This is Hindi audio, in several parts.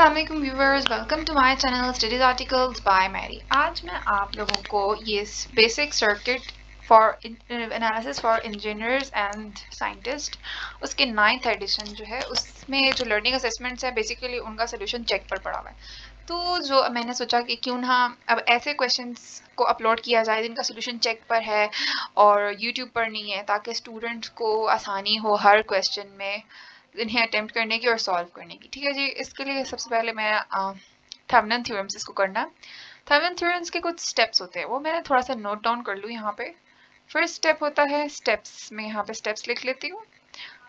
Assalamualaikum viewers, welcome to my channel Studies Articles by Mary. आज मैं आप लोगों को ये basic circuit for analysis for engineers and scientists उसके नाइन्थ एडिशन जो है उसमें जो लर्निंग असेसमेंट्स है बेसिकली उनका सोल्यूशन चेक पर पड़ा हुआ है तो जो मैंने सोचा कि क्यों ना अब ऐसे क्वेश्चंस को अपलोड किया जाए जिनका सोल्यूशन चेक पर है और यूट्यूब पर नहीं है ताकि स्टूडेंट्स को आसानी हो हर क्वेश्चन में इन्हें अटेम्प्ट करने की और सॉल्व करने की। ठीक है जी, इसके लिए सबसे पहले मैं थेवनन थ्योरम्स इसको करना। थेवनन थ्योरम्स के कुछ स्टेप्स होते हैं। वो मैंने थोड़ा सा नोट डाउन कर लूँ यहाँ पे। फ़र्स्ट स्टेप होता है स्टेप्स में यहाँ पे स्टेप्स लिख लेती हूँ।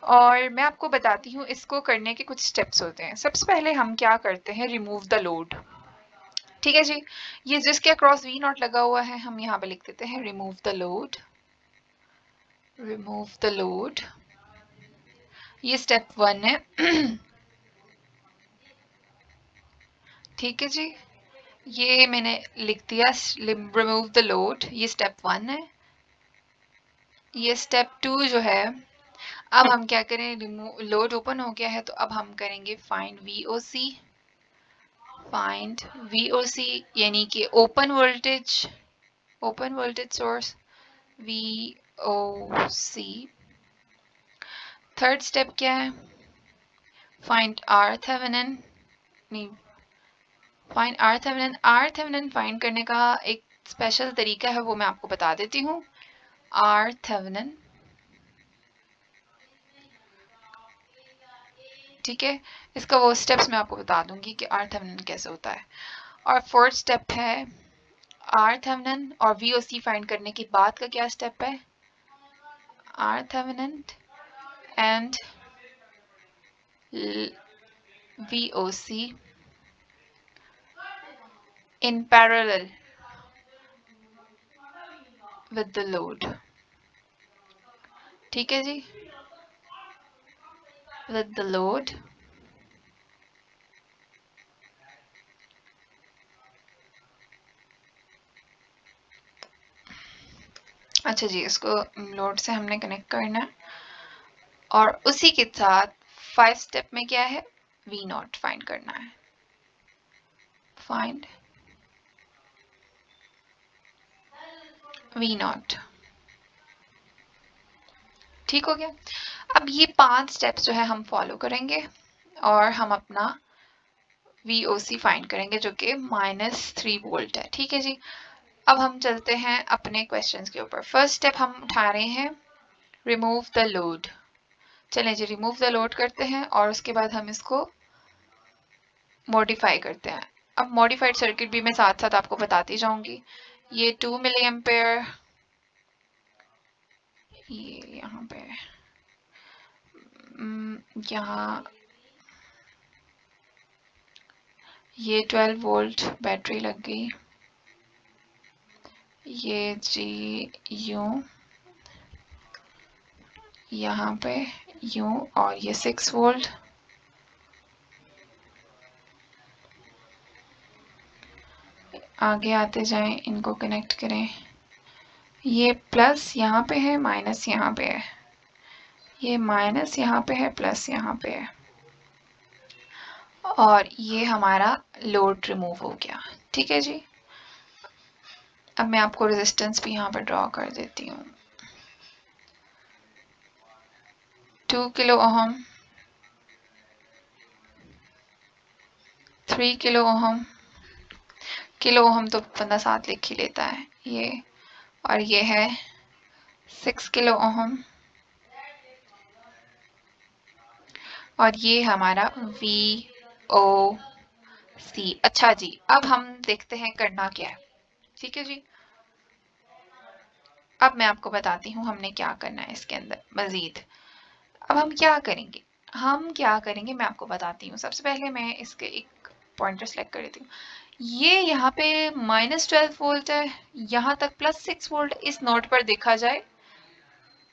और मैं आपको बताती हूँ इसको करने के कुछ स्टेप्स होते हैं। सबसे पहले हम क्या करते हैं? रिमूव द लोड ठीक है जी, ये जिसके अक्रॉस वी नॉट लगा हुआ है, हम यहाँ पे लिख देते हैं remove the load remove the load ये स्टेप वन है। ठीक है जी। ये मैंने लिख दिया रिमूव द लोड ये स्टेप वन है। ये स्टेप टू जो है, अब हम क्या करें? रिमूव लोड ओपन हो गया है तो अब हम करेंगे find V O C find V O C यानी कि open voltage open voltage source V O C third step क्या है find R Thevenin find R Thevenin R Thevenin find करने का एक स्पेशल तरीका है वो मैं आपको बता देती हूँ आर थेवेनिन ठीक है इसका वो स्टेप्स मैं आपको बता दूँगी कि आर थेवेनिन कैसे होता है और फोर्थ स्टेप है आर थेवेनिन और वी ओ सी फाइंड करने की बात का क्या स्टेप है R Thevenin and VOC in parallel with the load ठीक है जी with the load अच्छा जी इसको लोड से हमने कनेक्ट करना है और उसी के साथ फाइव स्टेप में क्या है? वी नॉट फाइंड करना है। फाइंड वी नॉट ठीक हो गया? अब ये पाँच स्टेप्स जो है हम फॉलो करेंगे और हम अपना वी ओ सी फाइंड करेंगे जो कि माइनस थ्री वोल्ट है। ठीक है जी? अब हम चलते हैं अपने क्वेश्चंस के ऊपर। फ़र्स्ट स्टेप हम उठा रहे हैं। रिमूव द लोड चलें जी रिमूव द लोड करते हैं और उसके बाद हम इसको मॉडिफाई करते हैं। अब मॉडिफाइड सर्किट भी मैं साथ साथ आपको बताती जाऊँगी। ये टू मिली एम्पेयर ये यहाँ पे यहाँ, ये 12 वोल्ट बैटरी लग गई। ये जी यू यहाँ पे यूँ और ये सिक्स वोल्ट आगे आते जाएँ, इनको कनेक्ट करें। ये प्लस यहाँ पे है माइनस यहाँ पे है। ये माइनस यहाँ पे है प्लस यहाँ पे है। और ये हमारा लोड रिमूव हो गया। ठीक है जी? अब मैं आपको रेजिस्टेंस भी यहाँ पर ड्रॉ कर देती हूँ। Two kilo ohm three kilo ohm kilo ohm तो बंदा साथ लिख ही लेता है, ये और ये है सिक्स किलो ओहम और ये हमारा वी ओ सी अच्छा जी, अब हम देखते हैं करना क्या है। ठीक है जी? अब मैं आपको बताती हूँ हमने क्या करना है इसके अंदर, मज़ीद। अब हम क्या करेंगे? हम क्या करेंगे? मैं आपको बताती हूँ। सबसे पहले मैं इसके एक पॉइंटर सेलेक्ट कर देती हूँ। ये यहाँ पे माइनस ट्वेल्व वोल्ट है। यहाँ तक प्लस सिक्स वोल्ट इस नोट पर देखा जाए।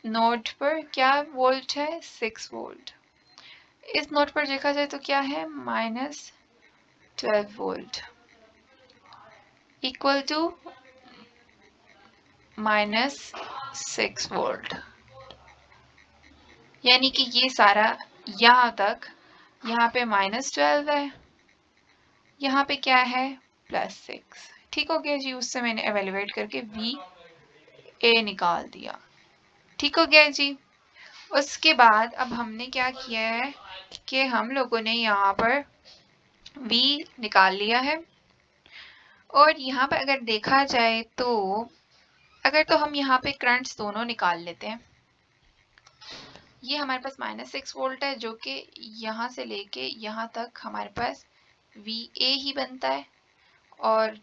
नोट पर क्या वोल्ट है? सिक्स वोल्ट इस नोट पर देखा जाए तो क्या है? Minus twelve volt equal to minus six volt यानी कि ये सारा यहाँ तक, यहाँ पे माइनस ट्वेल्व है। यहाँ पे क्या है? प्लस सिक्स ठीक हो गया जी, उससे मैंने एवेलुएट करके वी ए निकाल दिया। ठीक हो गया जी। उसके बाद अब हमने क्या किया है कि हम लोगों ने यहाँ पर v निकाल लिया है। और यहाँ पर अगर देखा जाए तो अगर तो हम यहाँ पे करंट्स दोनों निकाल लेते हैं। ये हमारे पास माइनस सिक्स वोल्ट है, जो कि यहाँ से लेके यहाँ तक हमारे पास वी ए ही बनता है और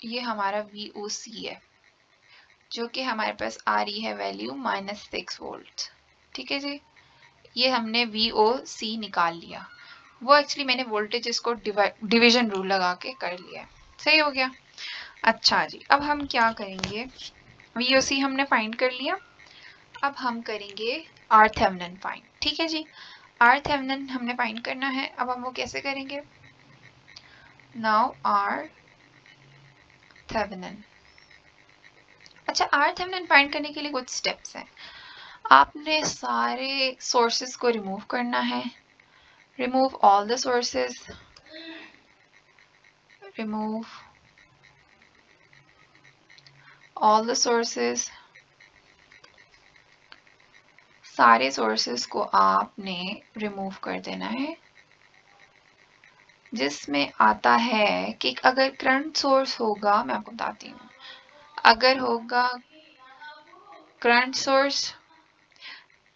ये हमारा वी ओ सी है, जो कि हमारे पास आ रही है वैल्यू माइनस सिक्स वोल्ट ठीक है जी? ये हमने वी ओ सी निकाल लिया। वो एक्चुअली मैंने वोल्टेज को डिवीज़न रूल लगा के कर लिया है। सही हो गया? अच्छा जी, अब हम क्या करेंगे? वी ओ सी हमने फाइंड कर लिया। अब हम करेंगे आर थेवनन फाइंड ठीक है जी? आर थेवनन हमने फाइंड करना है, अब हम वो कैसे करेंगे? नाउ आर थेवनन अच्छा आर थेवनन फाइंड करने के लिए कुछ स्टेप्स हैं। आपने सारे सोर्सेस को रिमूव करना है। Remove all the sources remove all the sources सारे सोर्सेस को आपने रिमूव कर देना है। जिसमें आता है कि अगर करंट सोर्स होगा, मैं आपको बताती हूँ। अगर होगा करंट सोर्स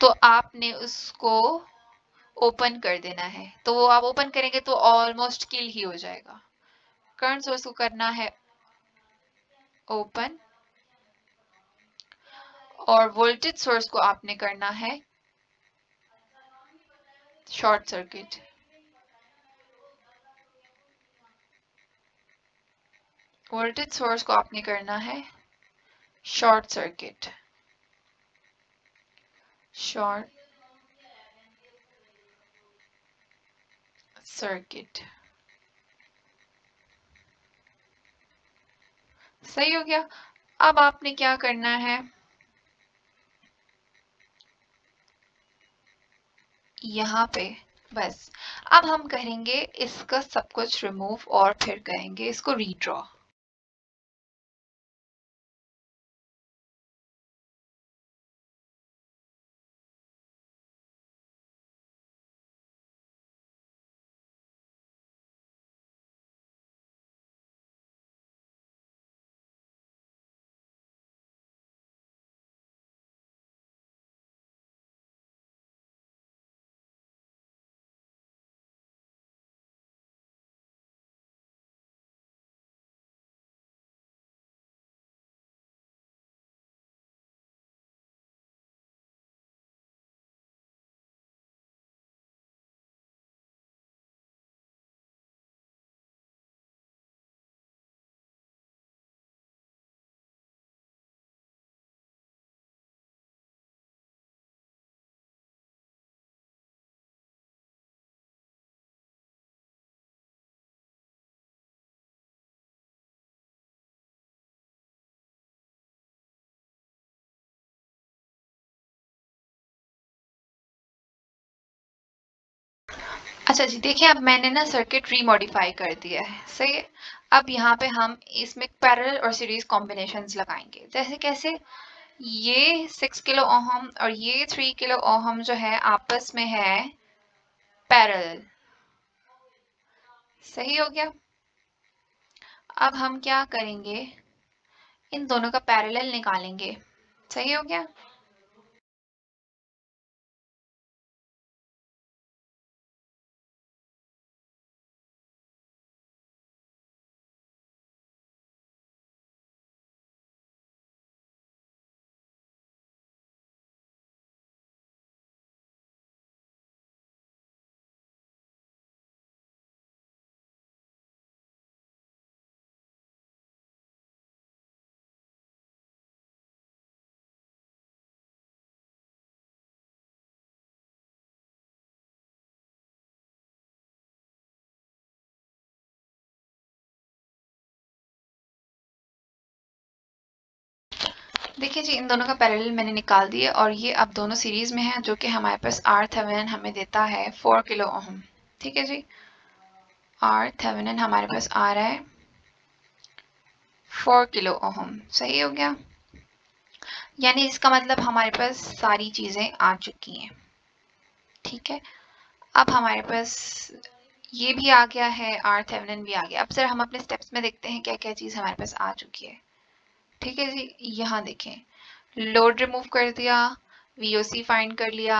तो आपने उसको ओपन कर देना है। तो वो आप ओपन करेंगे तो ऑलमोस्ट किल ही हो जाएगा। करंट सोर्स को करना है ओपन और वोल्टेज सोर्स को आपने करना है शॉर्ट सर्किट वोल्टेज सोर्स को आपने करना है शॉर्ट सर्किट शॉर्ट सर्किट सही हो गया। अब आपने क्या करना है? यहाँ पे, बस। अब हम करेंगे इसका सब कुछ रिमूव और फिर कहेंगे इसको रीड्रॉ अच्छा जी, देखिए, अब मैंने ना सर्किट रीमोडिफाई कर दिया है। सही है? अब यहाँ पे हम इसमें पैरेलल और सीरीज़ कॉम्बिनेशन लगाएँगे। जैसे कैसे? ये सिक्स किलो ओहम और ये थ्री किलो ओहम जो है, आपस में है पैरेलल सही हो गया? अब हम क्या करेंगे? इन दोनों का पैरेलल निकालेंगे। सही हो गया? देखिए जी, इन दोनों का पैरेलल मैंने निकाल दिया और ये अब दोनों सीरीज़ में है, जो कि हमारे पास आर थेवेन हमें देता है फोर किलो ओहम। ठीक है जी? आर थेवेनिन हमारे पास आ रहा है फोर किलो ओहम। सही हो गया? यानी इसका मतलब हमारे पास सारी चीज़ें आ चुकी हैं। ठीक है? अब हमारे पास ये भी आ गया है आर थेवेनिन भी आ गया। अब सर हम अपने स्टेप्स में देखते हैं क्या क्या चीज़ हमारे पास आ चुकी है। ठीक है जी, यहाँ देखें। लोड रिमूव कर दिया वीओसी फाइंड कर लिया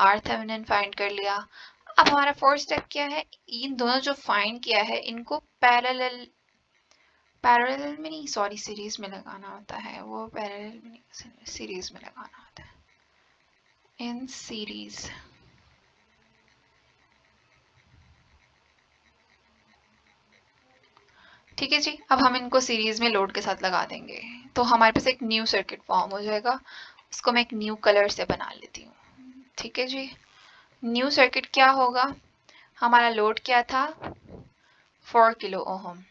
आर थेवेनिन फाइंड कर लिया। अब हमारा फोर्थ स्टेप क्या है? इन दोनों जो फाइंड किया है, इनको पैरेलल पैरेलल में नहीं सॉरी सीरीज़ में लगाना होता है। वो पैरेलल में नहीं सीरीज़ में लगाना होता है। इन सीरीज़ ठीक है जी, अब हम इनको सीरीज़ में लोड के साथ लगा देंगे। तो हमारे पास एक न्यू सर्किट फॉर्म हो जाएगा। उसको मैं एक न्यू कलर से बना लेती हूँ। ठीक है जी? न्यू सर्किट क्या होगा? हमारा लोड क्या था? Four kilo ohm.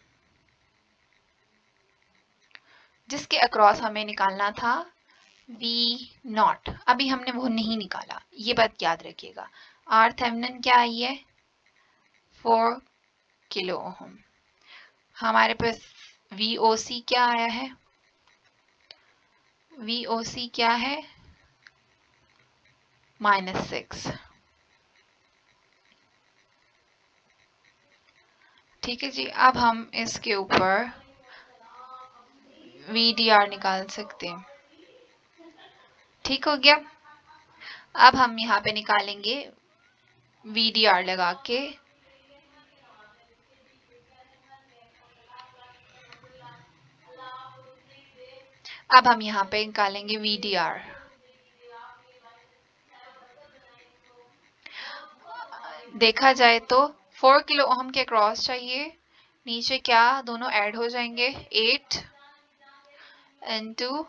जिसके अक्रॉस हमें निकालना था वी नॉट अभी हमने वो नहीं निकाला। ये बात याद रखिएगा। आर थेमनन क्या आई है? Four kilo ohm. हमारे पास वी ओ सी क्या आया है? वी ओ सी क्या है? Minus six. ठीक है जी, अब हम इसके ऊपर वी डी आर निकाल सकते हैं। ठीक हो गया? अब हम यहाँ पे निकालेंगे वी डी आर लगा के। अब हम यहाँ पे निकालेंगे वी डी आर देखा जाए तो फोर किलो ओहम के क्रॉस चाहिए। नीचे क्या, दोनों ऐड हो जाएँगे। एट इंटू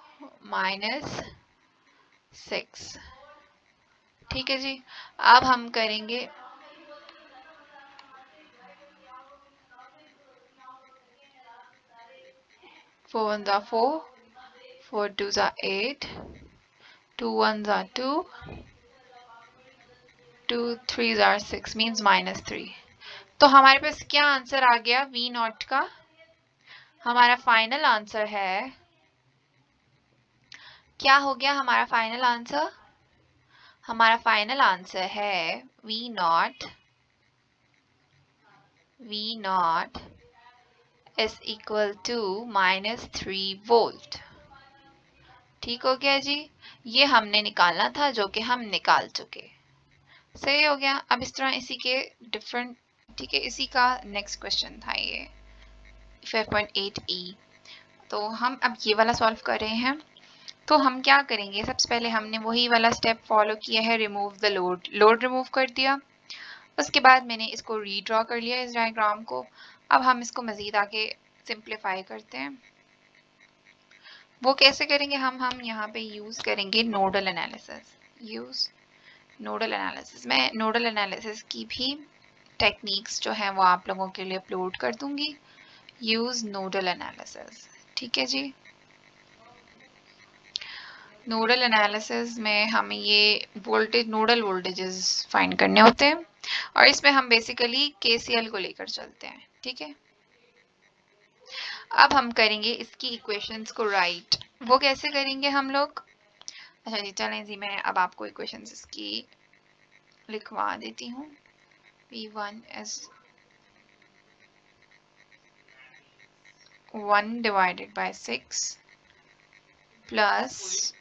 माइनस सिक्स ठीक है जी। अब हम करेंगे फोर वन ज़ा फोर फोर टू ज़ा एट टू वन ज़ा टू टू थ्री ज़ार सिक्स मीन्स माइनस थ्री तो हमारे पास क्या आंसर आ गया? वी नॉट का। हमारा फाइनल आंसर है। क्या हो गया हमारा फाइनल आंसर हमारा फाइनल आंसर है V nought V nought is equal to minus three volt ठीक हो गया जी। ये हमने निकालना था जो कि हम निकाल चुके। सही हो गया। अब इस तरह इसी के डिफरेंट ठीक है, इसी का नेक्स्ट क्वेश्चन था ये। 5.8 ई e। तो हम अब ये वाला सॉल्व कर रहे हैं। तो हम क्या करेंगे? सबसे पहले हमने वही वाला स्टेप फॉलो किया है remove the load load remove कर दिया। उसके बाद मैंने इसको रीड्रॉ कर लिया इस डायग्राम को। अब हम इसको मज़ीद आगे सिंप्लीफाई करते हैं। वो कैसे करेंगे? हम हम यहाँ पे यूज़ करेंगे nodal analysis use nodal analysis मैं नोडल एनालिसिस की भी टेक्निक्स जो हैं वो आप लोगों के लिए अपलोड कर दूँगी. यूज़ नोडल एनालिसिस ठीक है जी? नोडल एनालिसिस में हमें ये वोल्टेज नोडल वोल्टेजेस फाइंड करने होते हैं और इसमें हम बेसिकली के को लेकर चलते हैं. ठीक है? अब हम करेंगे इसकी इक्वेशंस को राइट वो कैसे करेंगे हम लोग? अच्छा जी, चलें जी, मैं अब आपको इक्वेशंस इसकी लिखवा देती हूँ। P1 is 1 divided by 6 plus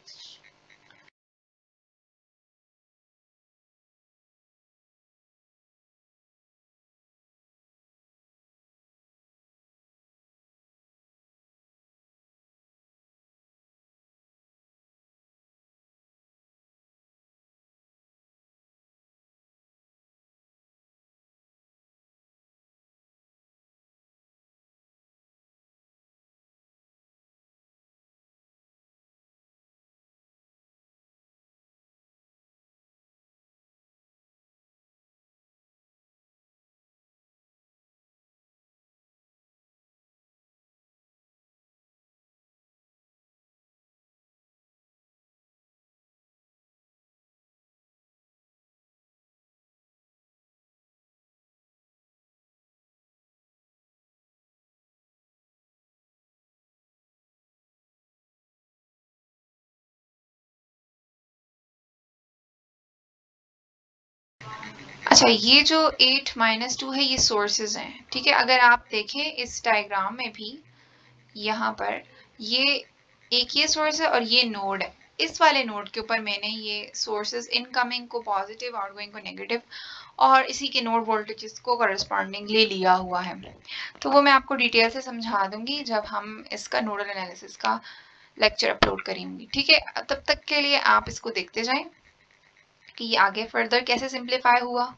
अच्छा ये जो एट माइनस टू है, ये सोर्सेज हैं, ठीक है? अगर आप देखें इस डायग्राम में भी, यहाँ पर, ये एक ये सोर्स है और ये नोड है। इस वाले नोड के ऊपर मैंने ये सोर्सेज इनकमिंग को पॉजिटिव आउटगोइंग को नेगेटिव और इसी के नोड वोल्टेजेस को करस्पॉन्डिंग ले लिया हुआ है। तो वो मैं आपको डिटेल से समझा दूँगी जब हम इसका नोडल एनालिसिस का लेक्चर अपलोड करेंगे, ठीक है? तब तक के लिए आप इसको देखते जाएँ कि ये आगे फर्दर कैसे सिंप्लीफाई हुआ।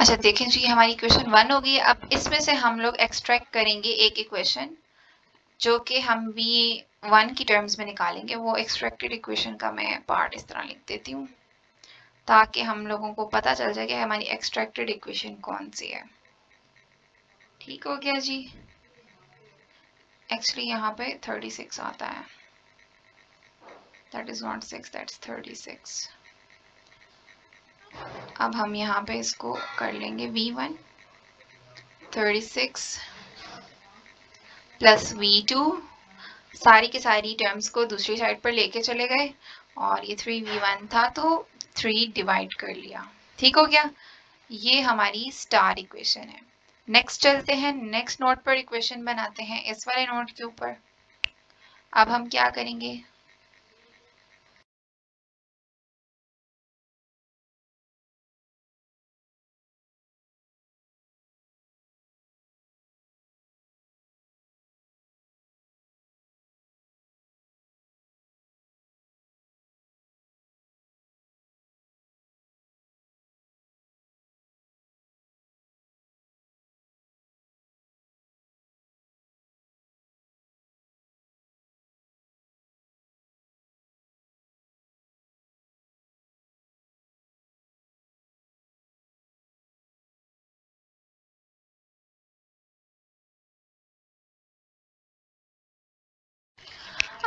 अच्छा देखें जी, हमारी क्वेश्चन वन होगी अब इसमें से हम लोग एक्सट्रैक्ट करेंगे एक इक्वेशन जो कि हम वी वन की टर्म्स में निकालेंगे। वो एक्सट्रैक्टेड इक्वेशन का मैं पार्ट इस तरह लिख देती हूँ, ताकि हम लोगों को पता चल जाए कि हमारी एक्सट्रैक्टेड इक्वेशन कौन सी है। ठीक हो गया जी। एक्चुअली यहाँ पे 36 आता है। That is not six that's 36 अब हम यहाँ पे इसको कर लेंगे v1 one thirty six plus V सारी की सारी टर्म्स को दूसरी साइड पर लेके चले गए और ये थ्री वी वन था तो थ्री डिवाइड कर लिया। ठीक हो गया? ये हमारी स्टार इक्वेशन है। नेक्स्ट चलते हैं नेक्स्ट नोट पर इक्वेशन बनाते हैं, इस वाले नोट के ऊपर। अब हम क्या करेंगे?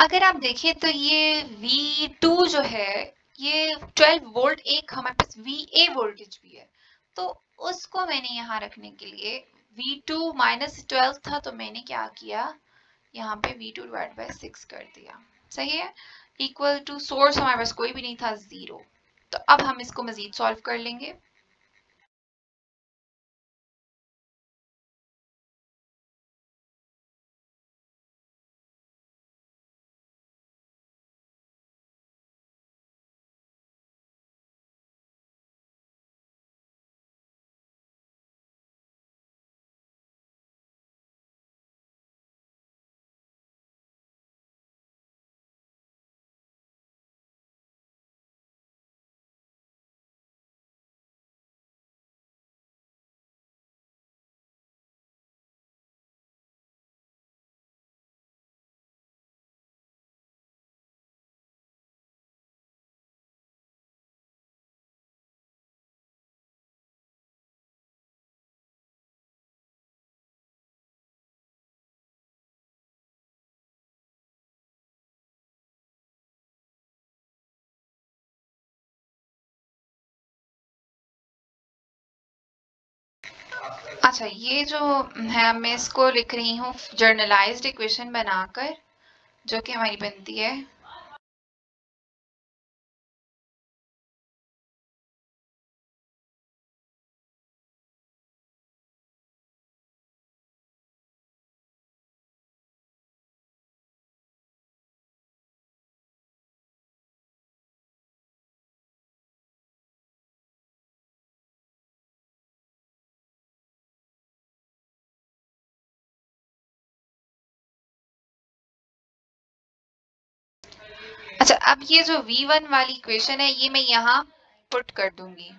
अगर आप देखें तो ये V2 जो है, ये 12 वोल्ट एक हमारे पास VA वोल्टेज भी है। तो उसको मैंने यहाँ रखने के लिए V2 माइनस ट्वेल्व था तो मैंने क्या किया? यहाँ पे V2 to divide by six कर दिया। सही है? इक्वल टू सोर्स हमारे पास कोई भी नहीं था ज़ीरो तो अब हम इसको मजीद सॉल्व कर लेंगे। अच्छा ये जो है, मैं इसको लिख रही हूँ जर्नलाइज्ड इक्वेशन बनाकर, जो कि हमारी बनती है। अब ये जो v1 वाली इक्वेशन है ये मैं यहाँ पुट कर दूँगी।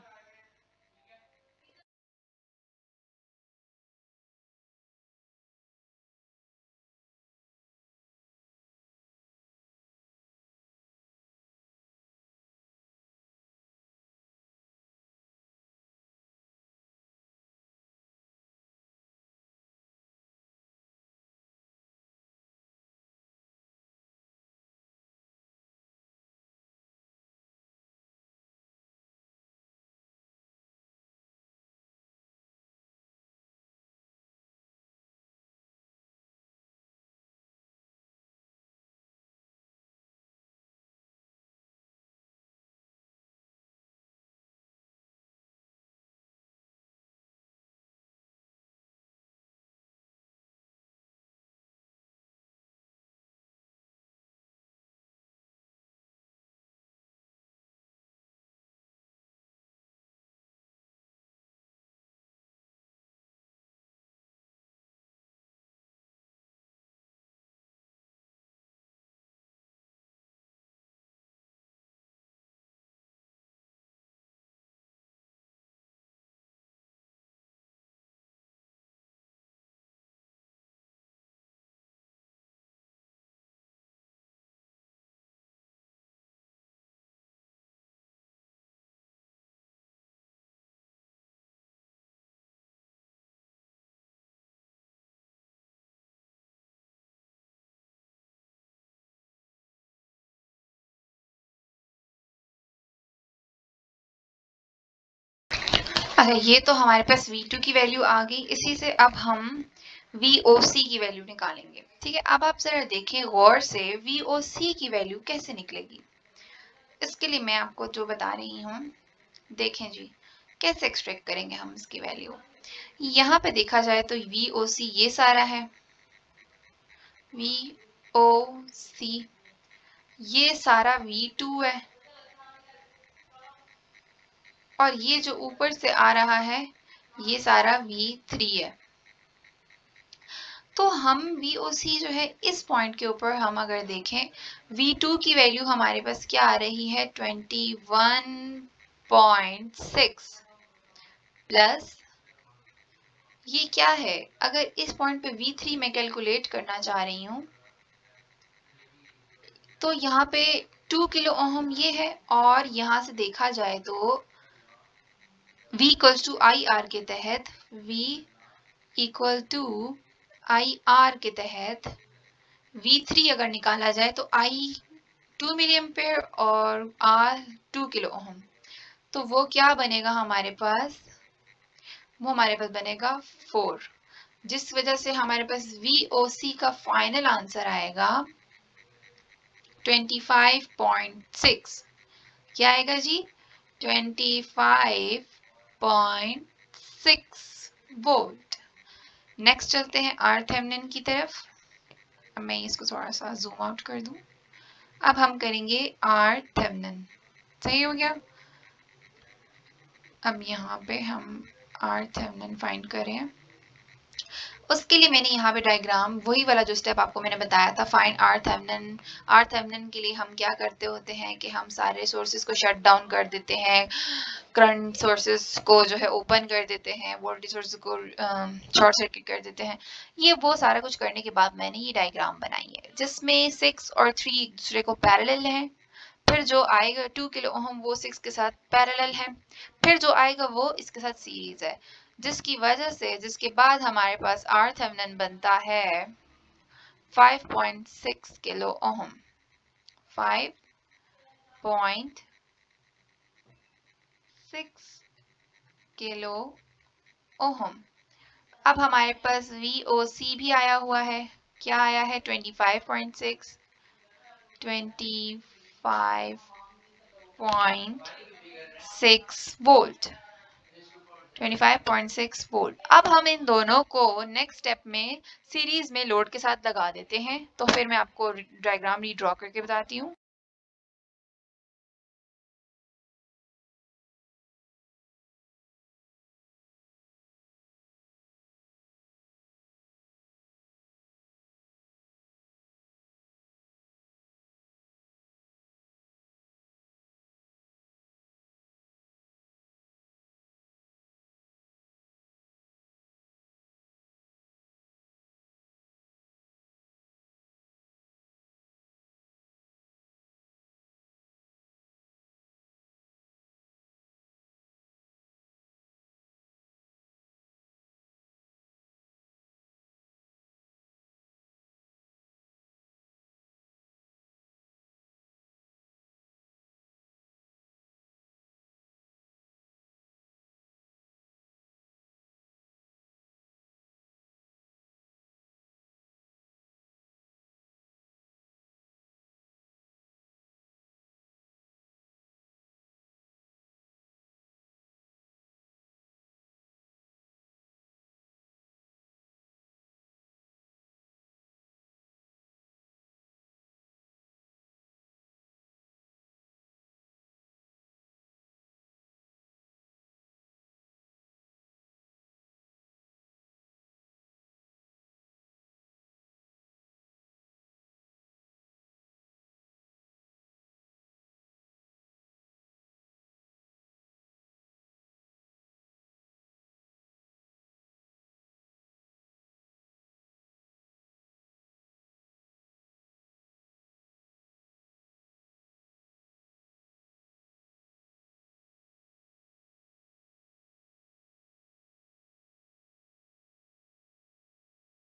अच्छा ये तो हमारे पास V2 की वैल्यू आ गई, इसी से अब हम VOC की वैल्यू निकालेंगे। ठीक है, अब आप जरा देखें गौर से VOC की वैल्यू कैसे निकलेगी। इसके लिए मैं आपको जो बता रही हूँ, देखें जी, कैसे एक्सट्रैक्ट करेंगे हम इसकी वैल्यू यहाँ पे देखा जाए तो VOC ये सारा है VOC ये सारा V2 है। और ये जो ऊपर से आ रहा है, ये सारा V3 है। तो हम VOC जो है, इस पॉइंट के ऊपर हम अगर देखें V2 की वैल्यू हमारे पास क्या आ रही है? 21.6 प्लस ये क्या है? अगर इस पॉइंट पे V3 मैं कैलकुलेट करना चाह रही हूँ तो यहाँ पे 2 किलो ओहम ये है और यहाँ से देखा जाए तो V equals to I R के तहत, V equal to I R के तहत V3 अगर निकाला जाए तो I 2 मिली एम्पेयर और R 2 किलो ओहम तो वो क्या बनेगा हमारे पास? वो हमारे पास बनेगा 4 जिस वजह से हमारे पास VOC का फाइनल आंसर आएगा 25.6 क्या आएगा जी? 25 पॉइंट सिक्स वोल्ट नेक्स्ट चलते हैं आर थेमनिन की तरफ़। अब मैं इसको थोड़ा सा जूम आउट कर दूँ। अब हम करेंगे आर थेमनिन सही हो गया? अब यहाँ पे हम आर थेमनिन फाइंड करें उसके लिए मैंने यहाँ पे डायग्राम वही वाला जो स्टेप आपको मैंने बताया था find R Thevenin R Thevenin के लिए हम क्या करते होते हैं कि हम सारे सोर्सेज को शट डाउन कर देते हैं करंट सोर्सेज को जो है ओपन कर देते हैं वोल्टेज सोर्सेज को शॉर्ट सर्किट कर देते हैं। ये वो सारा कुछ करने के बाद मैंने ये डायग्राम बनाई है, जिसमें सिक्स और थ्री एक दूसरे को पैरेलल हैं। फिर जो आएगा टू किलो ओहम वो सिक्स के साथ पैरेलल है। फिर जो आएगा वो इसके साथ सीरीज़ है। जिसकी वजह से, जिसके बाद हमारे पास आर थेमनन बनता है 5.6 किलो ओहम। 5.6 kilo ohm. अब हमारे पास VOC भी आया हुआ है। क्या आया है? 25.6 25.6 वोल्ट 25.6 वोल्ट अब हम इन दोनों को नेक्स्ट स्टेप में सीरीज़ में लोड के साथ लगा देते हैं। तो फिर मैं आपको डायग्राम रीड्रॉ करके बताती हूँ।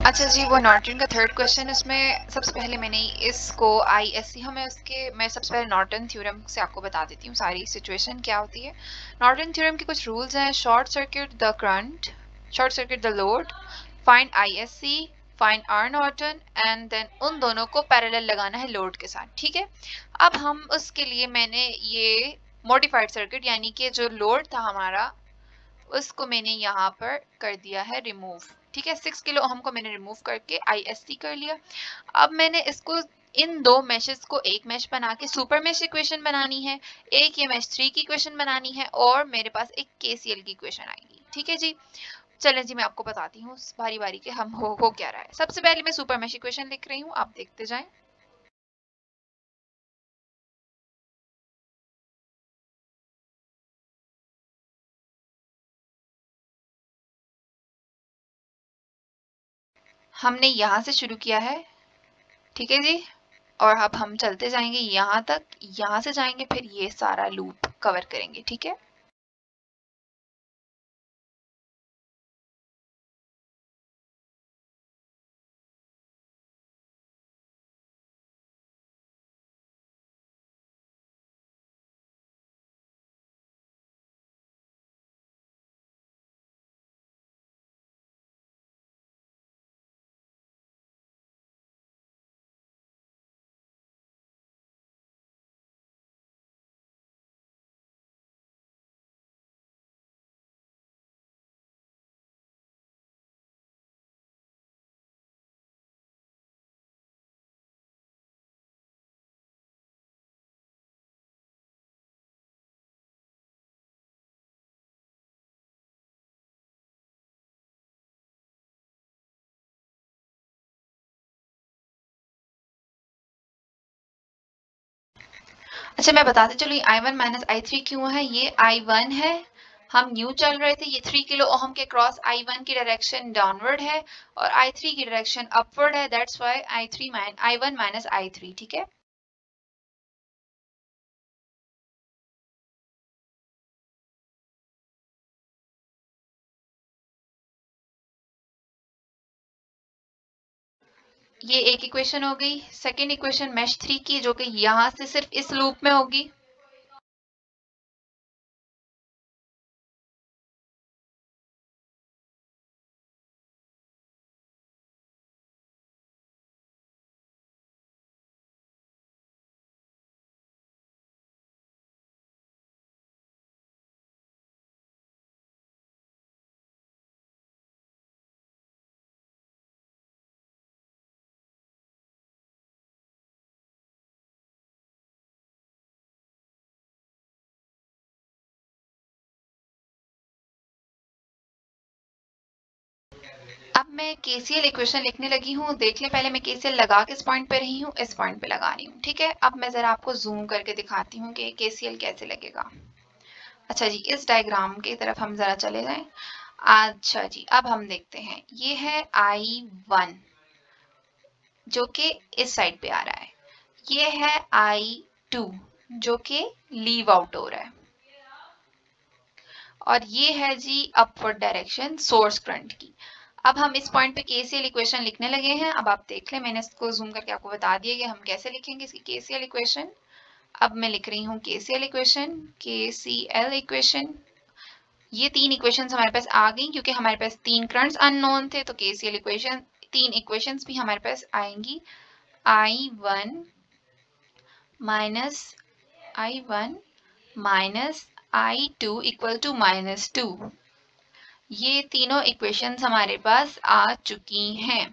अच्छा जी, वो नॉर्टन का थर्ड क्वेश्चन इसमें सबसे पहले मैंने इसको आई एस सी हमें उसके, मैं सबसे पहले नॉर्टन थ्योरम से आपको बता देती हूँ सारी सिचुएशन क्या होती है। नॉर्टन थ्योरम के कुछ रूल्स हैं short circuit the current short circuit the load find I S C find R Norton and then उन दोनों को पैरेलल लगाना है लोड के साथ, ठीक है? अब हम उसके लिए मैंने ये मॉडिफाइड सर्किट यानी कि जो लोड था हमारा, उसको मैंने यहाँ पर कर दिया है रिमूव ठीक है सिक्स किलो ओहम को मैंने रिमूव करके आई कर लिया। अब मैंने इसको इन दो मैशेस को एक मैश बना के सुपर मैश इक्वेशन बनानी है एक ये मैश थ्री की इक्वेशन बनानी है और मेरे पास एक के की इक्वेशन आएगी। ठीक है जी? चलें जी मैं आपको बताती हूँ बारी बारी के हम हो, हो क्या रहा है। सबसे पहले मैं सुपर मैश इक्वेशन लिख रही हूँ आप देखते जाएँ। हमने यहाँ से शुरू किया है, ठीक है जी? और अब हम चलते जाएँगे यहाँ तक, यहाँ से जाएँगे, फिर ये सारा लूप कवर करेंगे, ठीक है? अच्छा मैं बताते चलो I one minus I three क्यों है? ये आई वन है। हम न्यू चल रहे थे, ये थ्री किलो ओहम के क्रॉस आई वन की डायरेक्शन डाउनवर्ड है और आई थ्री की डायरेक्शन अपवर्ड है that's why I three minus I one minus I three ठीक है? ये एक इक्वेशन हो गई। सेकेंड इक्वेशन मैश थ्री की, जो कि यहाँ से सिर्फ़ इस लूप में होगी। मैं केसीएल इक्वेशन लिखने लगी हूँ। देख लें, पहले मैं केसीएल लगा किस पॉइंट पे रही हूँ? इस पॉइंट पे लगा रही हूँ, ठीक है? अब मैं जरा आपको जूम करके दिखाती हूँ कि केसीएल कैसे लगेगा। अच्छा जी, इस डायग्राम की तरफ़ हम जरा चले जाएँ। अच्छा जी, अब हम देखते हैं। ये है आई वन जो कि इस साइड पे आ रहा है। ये है आई टू जो कि लीव आउट हो रहा है। और ये है जी अपवर्ड डायरेक्शन सोर्स करंट की। अब हम इस पॉइंट पे केसीएल इक्वेशन लिखने लगे हैं। अब आप देख लें, मैंने इसको जूम करके आपको बता दिया कि हम कैसे लिखेंगे इसकी केसीएल इक्वेशन अब मैं लिख रही हूँ केसीएल इक्वेशन केसीएल इक्वेशन ये तीन इक्वेशंस हमारे पास आ गई क्योंकि हमारे पास तीन करंट्स अननोन थे तो केसीएल इक्वेशन तीन इक्वेशंस भी हमारे पास आएँगी। I one minus I one minus I two equal to minus two ये तीनों इक्वेशंस हमारे पास आ चुकी हैं।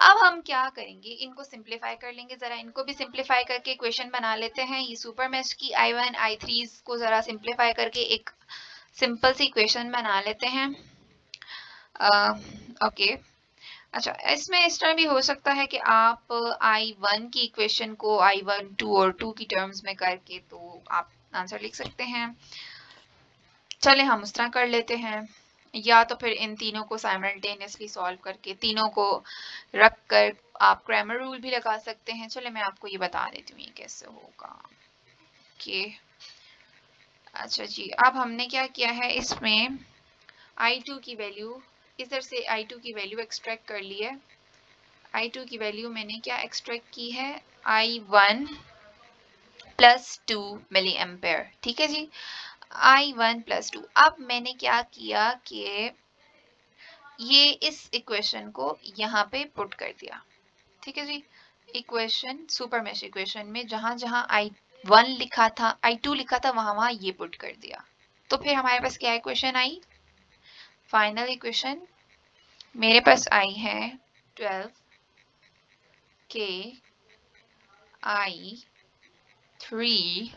अब हम क्या करेंगे? इनको सिंप्लीफाई कर लेंगे, जरा इनको भी सिंप्लीफाई करके इक्वेशन बना लेते हैं। ये सुपर मैच की आई वन आई थ्री को जरा सिंप्लीफाई करके एक सिंपल सी इक्वेशन बना लेते हैं। ओके अच्छा इसमें इस तरह भी हो सकता है कि आप आई वन की इक्वेशन को आई वन टू और टू की टर्म्स में करके तो आप आंसर लिख सकते हैं। चले, हम उस तरह कर लेते हैं। या तो फिर इन तीनों को साइमल्टेनियसली सॉल्व करके, तीनों को रख कर आप क्रैमर रूल भी लगा सकते हैं। चले मैं आपको ये बता देती हूँ ये कैसे होगा। कि अच्छा जी, अब हमने क्या किया है? इसमें I2 की वैल्यू इधर से आई टू की वैल्यू एक्सट्रैक्ट कर ली है। आई टू की वैल्यू मैंने क्या एक्सट्रैक्ट की है? I one plus two milli ampere ठीक है जी? आई वन प्लस टू अब मैंने क्या किया कि ये इस इक्वेशन को यहाँ पे पुट कर दिया। ठीक है जी? इक्वेशन सुपर मैश इक्वेशन में जहाँ जहाँ आई वन लिखा था आई टू लिखा था, वहाँ वहाँ ये पुट कर दिया। तो फिर हमारे पास क्या इक्वेशन आई? फाइनल इक्वेशन मेरे पास आई है ट्वेल्व के I three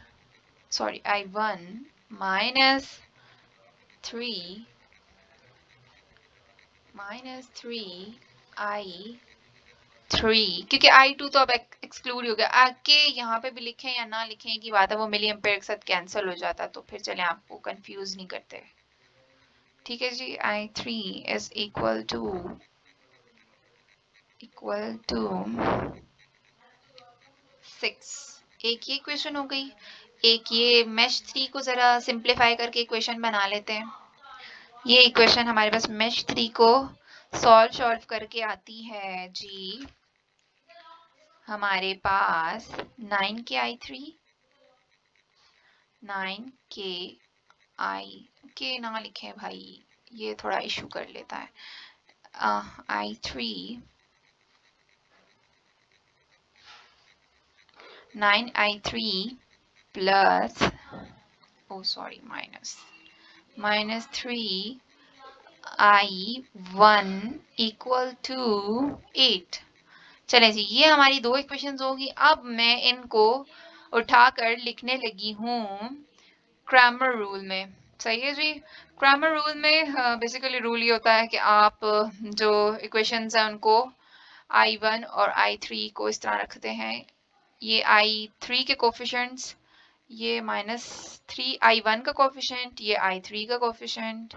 sorry I one minus three minus three I three क्योंकि आई टू तो अब एक्सक्लूड हो गया। आके यहाँ पे भी लिखें या ना लिखें की बात है, वो मिली एम्पेयर के साथ कैंसिल हो जाता तो फिर चले आपको कंफ्यूज नहीं करते। ठीक है जी I three is equal to equal to six एक ये इक्वेशन हो गई। एक ये मैश थ्री को जरा सिंप्लीफाई करके इक्वेशन बना लेते हैं। ये इक्वेशन हमारे पास मैश थ्री को सॉल्व सॉल्व करके आती है जी। हमारे पास नाइन के आई थ्री नाइन के आई के ना लिखे भाई, ये थोड़ा इशू कर लेता है। I three nine I three plus oh sorry minus minus three I one equal to eight चले जी ये हमारी दो इक्वेशंस होगी। अब मैं इनको उठाकर लिखने लगी हूँ क्रैमर रूल में। सही है जी? क्रैमर रूल में बेसिकली uh, रूल ये होता है कि आप जो इक्वेशंस हैं उनको आई वन और आई थ्री को इस तरह रखते हैं। ये आई थ्री के कोफिशेंट्स ये माइनस थ्री आई वन का कोफिशेंट ये आई थ्री का कोफिशेंट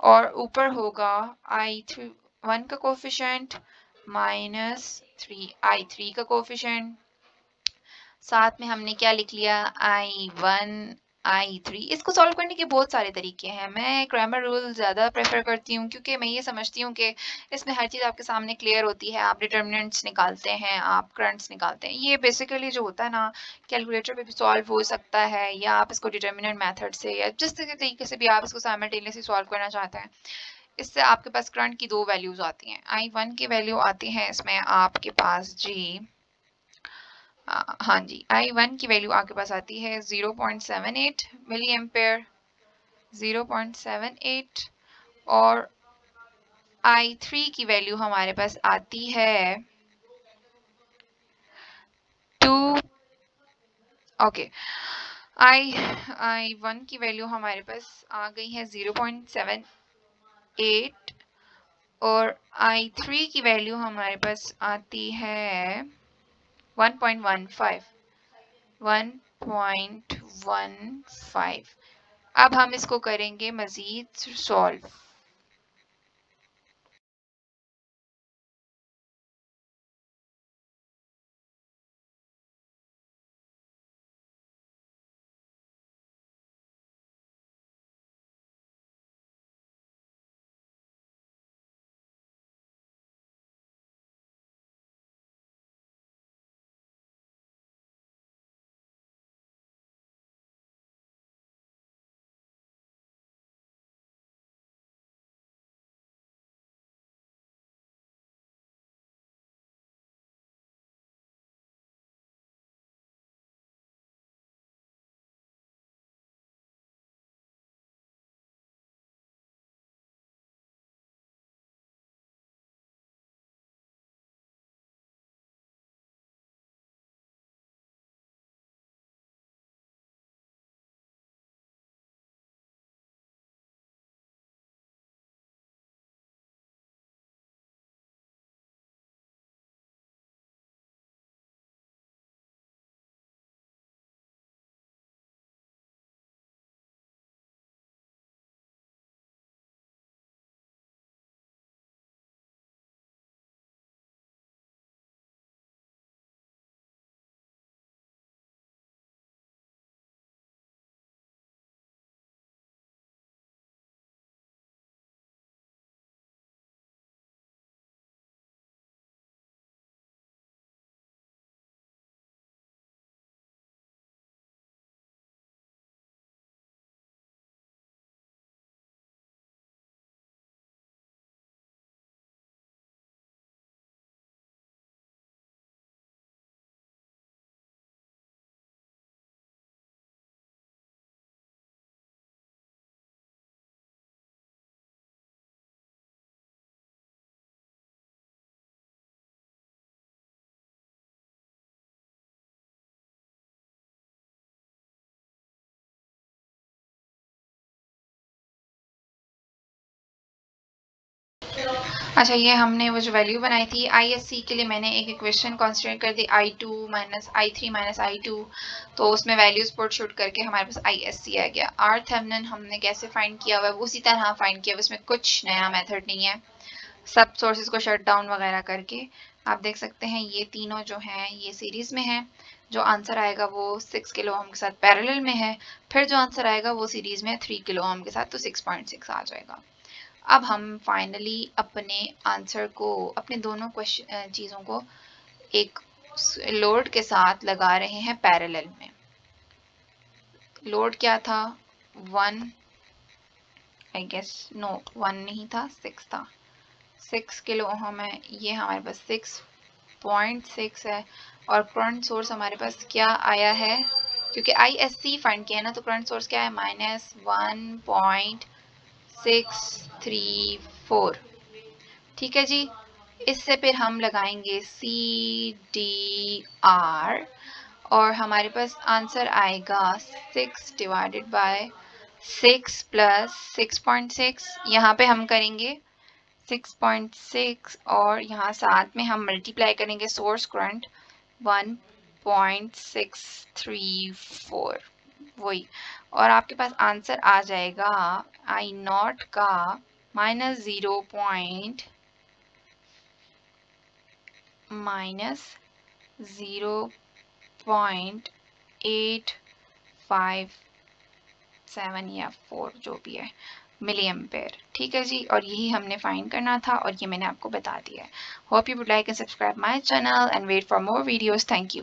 और ऊपर होगा आई थ्री वन का coefficient minus three I three का कोफिशेंट साथ में हमने क्या लिख लिया? I one I three. इसको सॉल्व करने के बहुत सारे तरीके हैं। मैं क्रैमर रूल ज़्यादा प्रेफर करती हूँ क्योंकि मैं ये समझती हूँ कि इसमें हर चीज़ आपके सामने क्लियर होती है। आप डिटर्मिनेंट्स निकालते हैं, आप करंट्स निकालते हैं। ये बेसिकली जो होता है ना कैलकुलेटर पे भी सॉल्व हो सकता है या आप इसको डिटर्मिनेंट मैथड से या जिस तरीके से भी आप इसको साइमल्टेनियसली सॉल्व करना चाहते हैं, इससे आपके पास करंट की दो वैल्यूज़ आती हैं। आई वन की वैल्यू आती है, इसमें आपके पास जी हाँ जी आई वन की वैल्यू आपके पास आती है zero point seven eight milli ampere zero point seven eight और आई थ्री की वैल्यू हमारे पास आती है two okay I I one की वैल्यू हमारे पास आ गई है ज़ीरो पॉइंट सेवन एट और आई थ्री की वैल्यू हमारे पास आती है 1.15 1.15 अब हम इसको करेंगे मज़ीद सॉल्व अच्छा ये हमने वो जो वैल्यू बनाई थी आई एस सी के लिए मैंने एक इक्वेशन कॉन्सिडर कर दी I two minus I three minus I two तो उसमें वैल्यूज़ पुट शूट करके हमारे पास आई एस सी आ गया। आर थेमनन हमने कैसे फाइंड किया हुआ है उसी तरह फाइंड किया हुआ उसमें कुछ नया मेथड नहीं है। सब सोर्सेज को शट डाउन वगैरह करके, आप देख सकते हैं, ये तीनों जो हैं, ये सीरीज़ में है, जो आंसर आएगा वो सिक्स किलो ओम के साथ पैरेलल में है, फिर जो आंसर आएगा वो सीरीज़ में थ्री किलो ओम के साथ तो सिक्स पॉइंट सिक्स आ जाएगा। अब हम फाइनली अपने आंसर को, अपने दोनों क्वेश्चन चीज़ों को एक लोड के साथ लगा रहे हैं पैरेलल में। लोड क्या था? One I guess no one नहीं था सिक्स था। सिक्स किलो ओहम है, ये हमारे पास सिक्स पॉइंट सिक्स है। और करंट सोर्स हमारे पास क्या आया है? क्योंकि आई एस सी फाइंड किया है ना तो करंट सोर्स क्या है? Minus one point six, three, four. ठीक है जी? इससे फिर हम लगाएँगे सी डी आर और हमारे पास आंसर आएगा six divided by six plus six point six. यहाँ पे हम करेंगे सिक्स पॉइंट सिक्स और यहाँ साथ में हम मल्टीप्लाई करेंगे source current one point six three four. वही। और आपके पास आंसर आ जाएगा आई नॉट का minus zero point minus zero point eight five seven या फोर जो भी है मिली एम्पेयर ठीक है जी? और यही हमने फाइंड करना था और ये मैंने आपको बता दिया है। Hope you would like and subscribe my channel and wait for more videos thank you